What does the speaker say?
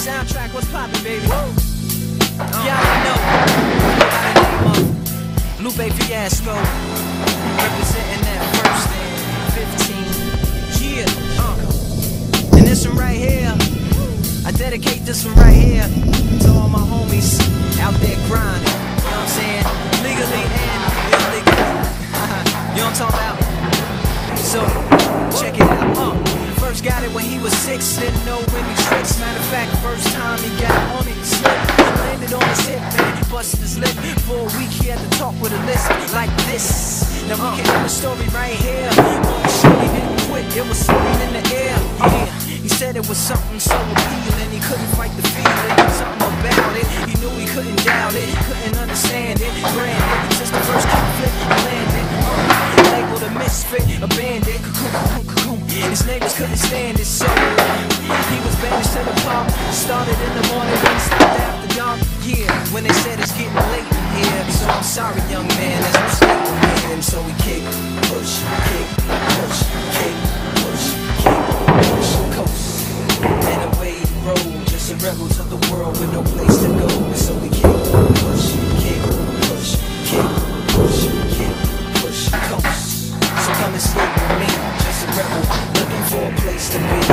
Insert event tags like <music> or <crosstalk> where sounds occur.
Soundtrack, what's poppin', baby? Y'all know. By the name of Lupe Fiasco. Representing that first and 15. Yeah. Uh. And this one right here. I dedicate this one right here to all my homies out there grinding. You know what I'm saying? Legally and illegally. <laughs> you know what I'm talking about? So, check it out. First got it when he was six, didn't know any tricks. Matter of fact, first time he got on it, slip. He landed on his hip, man, he busted his lip. For a week he had to talk with a list like this. Now we can end the story right here. Sure he didn't quit, it was something in the air. Yeah. He said it was something so appealing, he couldn't fight the feeling. Something about it, he knew he couldn't doubt it, couldn't understand it. Granted, since the first conflict landed, labeled a misfit, a bandit. His neighbors couldn't stand his soul. He was banished to the pump. Started in the morning, then stopped after dark. Yeah, when they said it's getting late here, so I'm sorry, young man, there's no sleep in him. So we kick, push, kick, push, kick, push, kick, push, coast. And away he rolled, just the rebels of the world with no place to go. And so we kick, push, kick, push, kick, push, kick, push, coast. So come and sleep with me, just a rebel for a place to be.